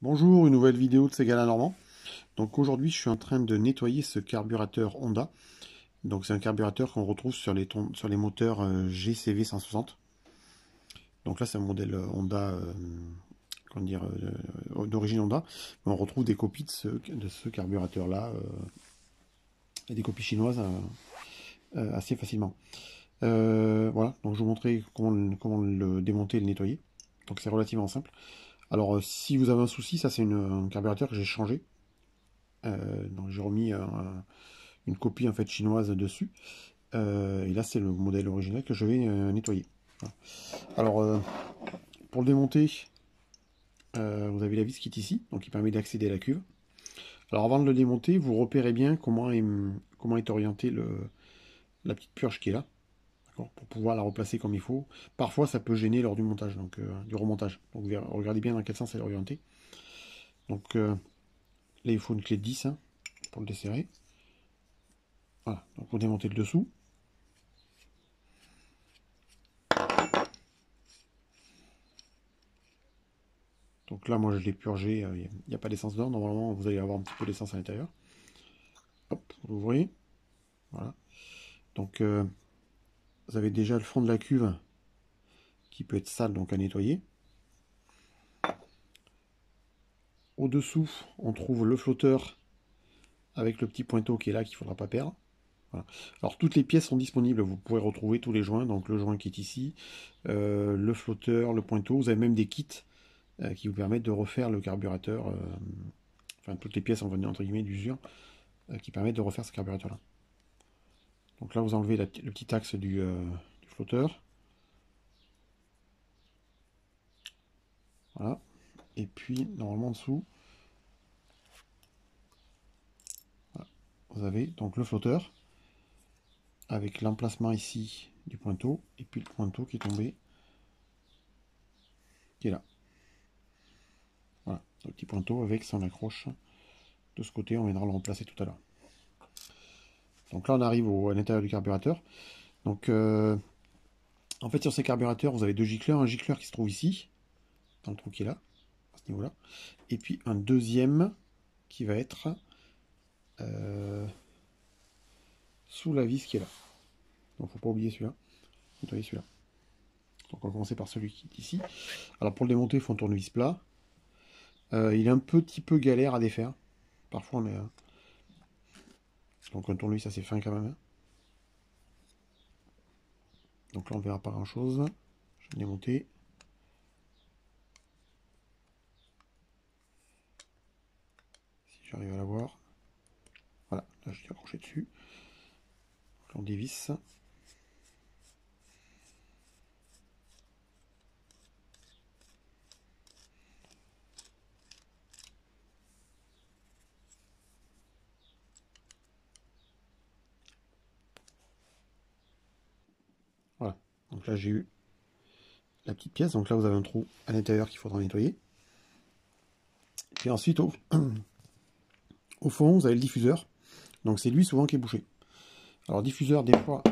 Bonjour, une nouvelle vidéo de Ségala Normand. Donc aujourd'hui, je suis en train de nettoyer ce carburateur Honda. Donc c'est un carburateur qu'on retrouve sur les, sur les moteurs euh, GCV 160. Donc là, c'est un modèle euh, Honda, euh, comment dire, d'origine Honda. on retrouve des copies de ce, de ce carburateur-là et des copies chinoises assez facilement. voilà, donc je vous montrer comment, comment le démonter et le nettoyer. Donc c'est relativement simple. Alors, euh, si vous avez un souci, ça c'est un carburateur que j'ai changé. Euh, j'ai remis une copie en fait chinoise dessus. Euh, et là c'est le modèle original que je vais nettoyer. Alors pour le démonter, vous avez la vis qui est ici, donc qui permet d'accéder à la cuve. Alors avant de le démonter, vous repérez bien comment est, comment est orienté le, la petite purge qui est là pour pouvoir la replacer comme il faut. Parfois, ça peut gêner lors du montage, donc euh, du remontage. Donc, regardez bien dans quel sens elle est orientée. Donc, euh, là, il faut une clé de 10 hein, pour le desserrer. Voilà, donc vous démontez le dessous. Donc là, moi, je l'ai purgé. Euh, il n'y a, pas d'essence dedans. Normalement, vous allez avoir un petit peu d'essence à l'intérieur. Hop, vous voyez. Voilà. Donc, vous avez déjà le fond de la cuve qui peut être sale, donc à nettoyer. Au-dessous, on trouve le flotteur avec le petit pointeau qui est là qu'il ne faudra pas perdre. Alors toutes les pièces sont disponibles, vous pouvez retrouver tous les joints, donc le joint qui est ici, euh, le flotteur, le pointeau, vous avez même des kits euh, qui vous permettent de refaire le carburateur, euh, enfin toutes les pièces en entre guillemets d'usure, qui permettent de refaire ce carburateur là. Donc là, vous enlevez le petit axe du, euh, flotteur. Voilà. Et puis, normalement, en dessous, vous avez donc le flotteur avec l'emplacement ici du pointeau et puis le pointeau qui est tombé qui est là. Voilà, le petit pointeau avec son accroche de ce côté, on viendra le remplacer tout à l'heure. Donc là, on arrive à l'intérieur du carburateur. Donc, euh, en fait, sur ces carburateurs, vous avez deux gicleurs. Un gicleur qui se trouve ici, dans le trou qui est là, à ce niveau-là. Et puis un deuxième qui va être euh, sous la vis qui est là. Donc, faut pas oublier celui-là. Donc, on va commencer par celui qui est ici. Alors, pour le démonter, il faut un tournevis plat. Euh, il est un petit peu galère à défaire. Parfois, on est donc un tournevis assez fin quand même. Hein. Donc là on verra pas grand chose. Je vais démonter. Si j'arrive à la voir. Voilà, là je l'ai accroché dessus. Donc on dévisse. Donc là, j'ai eu la petite pièce. Donc là, vous avez un trou à l'intérieur qu'il faudra nettoyer. Puis ensuite, au, fond, vous avez le diffuseur. Donc c'est lui souvent qui est bouché. Alors diffuseur, des fois,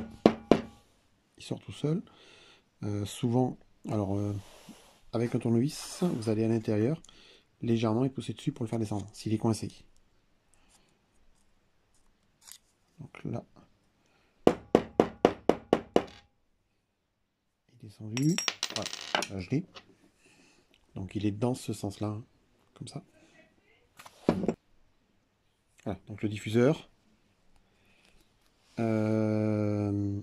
il sort tout seul. Euh, souvent, alors euh, avec un tournevis, vous allez à l'intérieur légèrement et pousser dessus pour le faire descendre, s'il est coincé. Donc là, Voilà. Donc il est dans ce sens-là, hein, comme ça. Voilà, donc le diffuseur. Euh,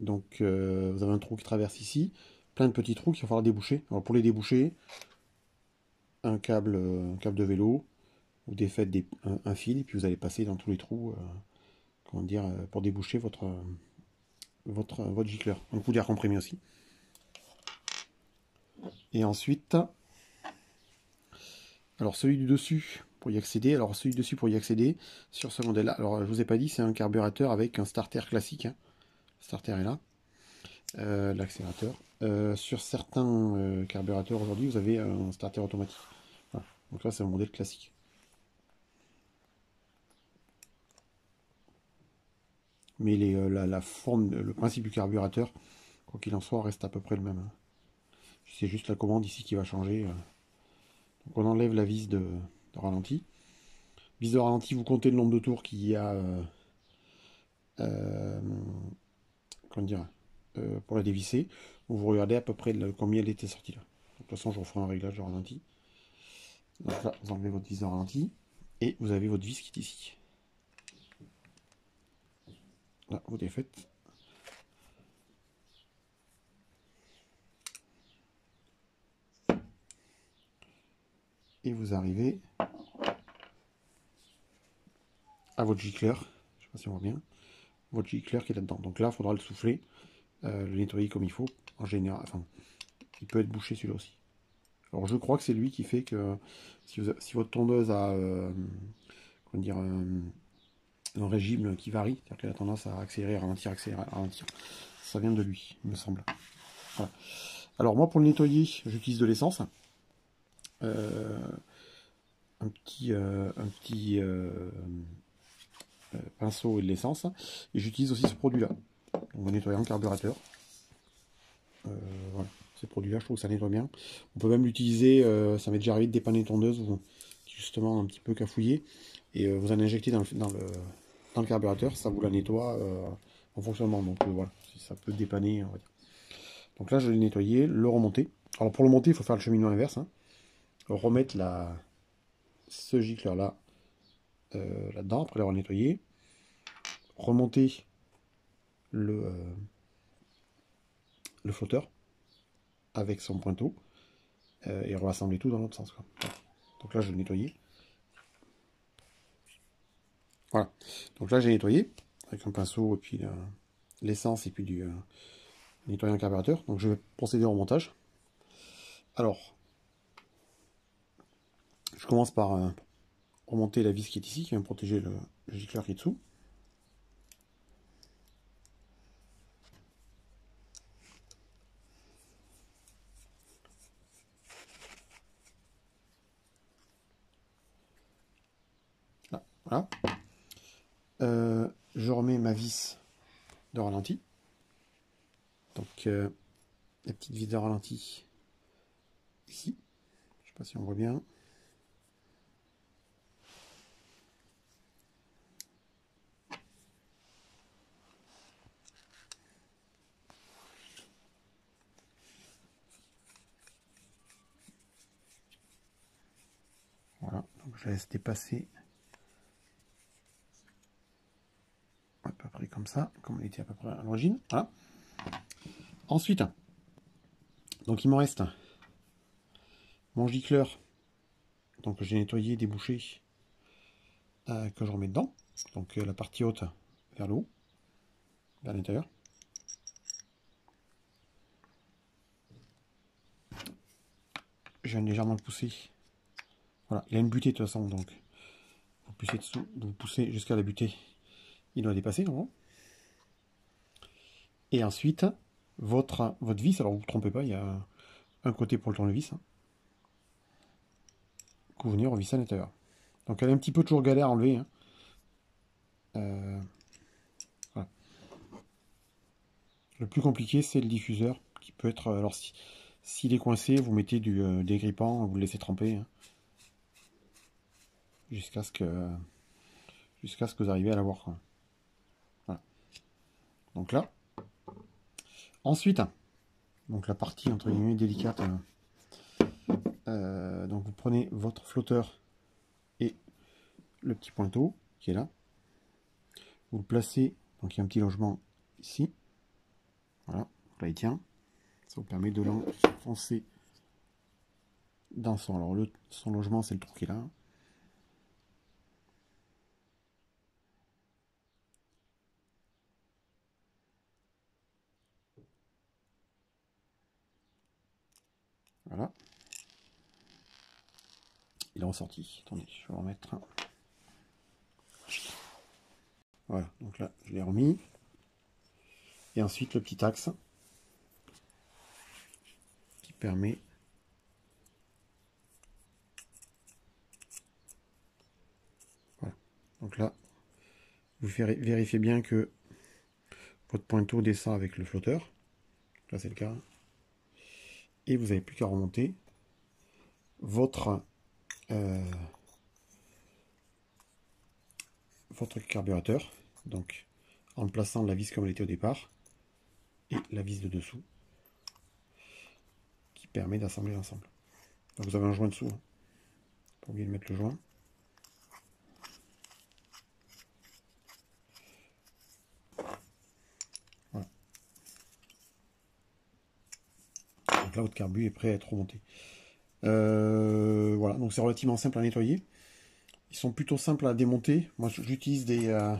donc euh, vous avez un trou qui traverse ici, plein de petits trous qu'il va falloir déboucher. Alors pour les déboucher, un câble, un câble de vélo, vous défaites des, un, fil et puis vous allez passer dans tous les trous, euh, comment dire, pour déboucher votre votre votre gicleur. Un coup d'air comprimé aussi. Et ensuite, alors celui du dessus pour y accéder, alors celui du dessus pour y accéder sur ce modèle-là, alors je vous ai pas dit, c'est un carburateur avec un starter classique. Hein. starter est là, euh, l'accélérateur. Euh, sur certains euh, carburateurs aujourd'hui, vous avez un starter automatique. Donc là, c'est un modèle classique. Mais la, forme, le principe du carburateur, quoi qu'il en soit, reste à peu près le même. Hein. C'est juste la commande ici qui va changer. Euh. Donc on enlève la vis de, ralenti. Vis de ralenti, vous comptez le nombre de tours qu'il y a euh, euh, pour la dévisser. Vous regardez à peu près combien elle était sortie là. De toute façon, je referai un réglage de ralenti. Donc là, vous enlevez votre vis de ralenti et vous avez votre vis qui est ici. Là, vous défaites. Et vous arrivez à votre gicleur. Je sais pas si on voit bien. Votre gicleur qui est là-dedans. Donc là, il faudra le souffler, euh, le nettoyer comme il faut. En général, enfin, il peut être bouché celui-là aussi. Alors je crois que c'est lui qui fait que si, votre tondeuse a euh, dire, un, régime qui varie, c'est-à-dire qu'elle a tendance à accélérer, ralentir, accélérer, ralentir, ça vient de lui, il me semble. Alors moi pour le nettoyer, j'utilise de l'essence. Euh, un petit, euh, un petit pinceau et de l'essence. Et j'utilise aussi ce produit-là, donc nettoyant carburateur. voilà. Ces produits-là, je trouve que ça nettoie bien. On peut même l'utiliser, euh, ça m'est déjà arrivé de dépanner tondeuse, justement un petit peu cafouillé, et euh, vous en injectez dans le, dans, le, dans le carburateur, ça vous la nettoie euh, en fonctionnement. Donc voilà, ça peut dépanner, on va. Donc là, je l'ai nettoyé, le remonter. Alors pour le monter, il faut faire le cheminement inverse. Hein. Remettre la, ce gicleur-là là-dedans, après l'avoir nettoyé. Remonter le, le flotteur avec son pointeau euh, et rassembler tout dans l'autre sens. Donc là, je vais nettoyer. Voilà. Donc là, j'ai nettoyé avec un pinceau et puis euh, l'essence et puis du euh, nettoyant carburateur. Donc je vais procéder au remontage. Alors, je commence par remonter la vis qui est ici, qui vient protéger le, le gicleur qui est dessous. Voilà. Euh, je remets ma vis de ralenti. Donc, euh, la petite vis de ralenti ici. Je ne sais pas si on voit bien. Voilà, donc je laisse dépasser comme ça, comme il était à peu près à l'origine. Ensuite, donc il m'en reste mon gicleur, donc j'ai nettoyé, débouché, euh, que je remets dedans. Donc euh, la partie haute vers le haut, vers l'intérieur. Je viens légèrement le pousser. Voilà, il a une butée de toute façon, donc vous poussez dessous, vous poussez jusqu'à la butée il doit dépasser non Et ensuite, votre, vis, alors vous ne vous trompez pas, il y a un côté pour le tournevis, hein, que vous venez revisser à l'intérieur. Donc elle est un petit peu toujours galère à enlever. Hein. Euh, le plus compliqué, c'est le diffuseur, qui peut être... Alors, s'il est coincé, vous mettez du euh, dégrippant, vous le laissez tremper. Hein, jusqu'à ce que jusqu'à ce que vous arriviez à l'avoir. Donc là. Ensuite, donc la partie entre guillemets délicate. Hein. Euh, donc vous prenez votre flotteur et le petit pointeau qui est là. Vous le placez, donc il y a un petit logement ici. Voilà, là il tient. Ça vous permet de l'enfoncer dans son. Alors le, son logement c'est le trou qui est là. Il est ressorti. Attendez, je vais remettre. Voilà, donc là, je l'ai remis. Et ensuite, le petit axe qui permet Voilà. Donc là, vous vérifiez bien que votre pointeau descend avec le flotteur. Là, c'est le cas et vous n'avez plus qu'à remonter votre votre carburateur. Donc, en plaçant la vis comme elle était au départ et la vis de dessous qui permet d'assembler l'ensemble. Vous avez un joint dessous. Hein. Pas mettre le joint. Votre carbu est prêt à être remonté. Euh, voilà, donc c'est relativement simple à nettoyer. Ils sont plutôt simples à démonter. Moi, j'utilise des, euh,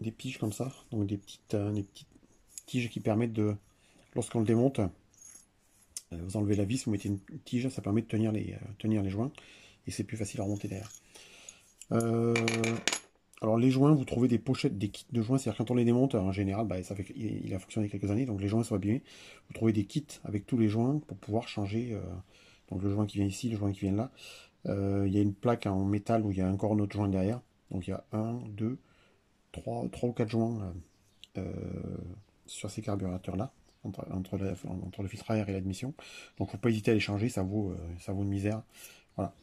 des piges comme ça, donc des petites, euh, des petites tiges qui permettent de, lorsqu'on le démonte, vous enlevez la vis, vous mettez une tige, ça permet de tenir les, tenir les joints, et c'est plus facile à remonter derrière. Les joints, vous trouvez des pochettes, des kits de joints, c'est-à-dire quand on les démonte, en général, bah, ça fait, il, a fonctionné quelques années, donc les joints sont abîmés. Vous trouvez des kits avec tous les joints pour pouvoir changer, donc le joint qui vient ici, le joint qui vient là. il y a une plaque en métal où il y a encore un autre joint derrière, donc il y a un, deux, 3, ou 4 joints euh, euh, sur ces carburateurs-là, entre, entre, le filtre à air et l'admission. Donc faut pas hésiter à les changer, ça vaut, euh, ça vaut une misère. Voilà.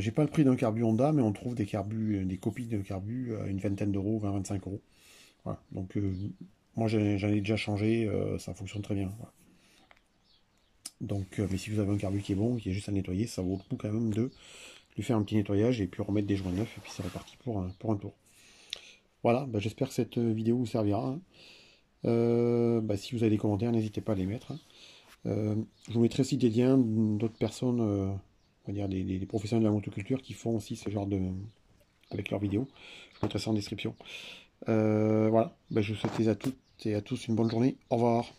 J'ai pas le prix d'un carbu Honda, mais on trouve des carbus, des copies de carbu à une vingtaine d'euros, 20-25 euros. Voilà. Donc moi j'en ai déjà changé, ça fonctionne très bien. Donc, mais si vous avez un carbu qui est bon, qui est juste à nettoyer, ça vaut le coup quand même de lui faire un petit nettoyage et puis remettre des joints neufs et puis c'est reparti pour pour un tour. Voilà, bah, j'espère que cette vidéo vous servira. Hein. Euh, bah, si vous avez des commentaires, n'hésitez pas à les mettre. Hein. Euh, je vous mettrai aussi des liens d'autres personnes, euh, on va dire des, professionnels de la motoculture qui font aussi ce genre de... avec leurs vidéos. Je mettrai ça en description. voilà, bah, je vous souhaite à toutes et à tous une bonne journée. Au revoir.